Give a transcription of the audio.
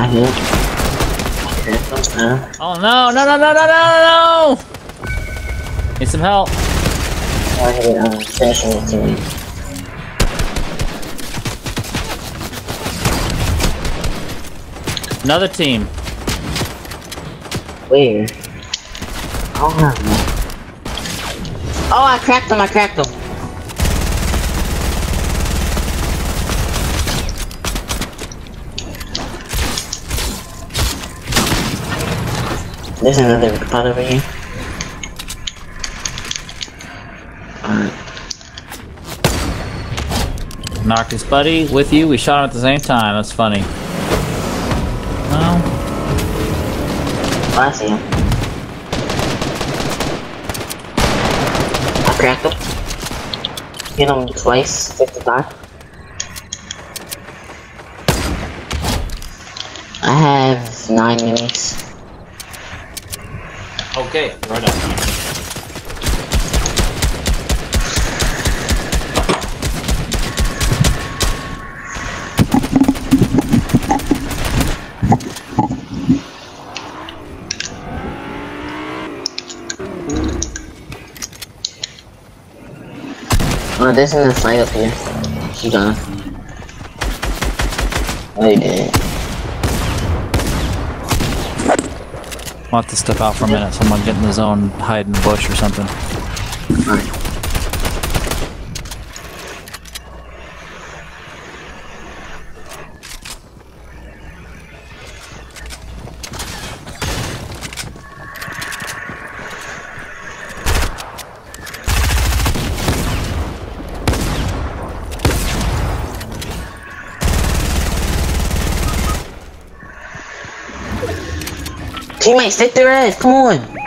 I Oh no, no, no, no, no, no, no! Need some help. I team. Another team. Where? Oh, no. Oh, I cracked them, I cracked him. There's another pod over here. Alright. Knocked his buddy with you. We shot him at the same time. That's funny. No. Oh, I see him. I cracked him. Hit him twice, 55. I have nine minis. Okay, right up. Oh, there's another fight up here. She gone. Oh, you did. I'll have to step out for a minute. Someone get in the zone, hide in the bush or something. Teammates, take their ass, come on!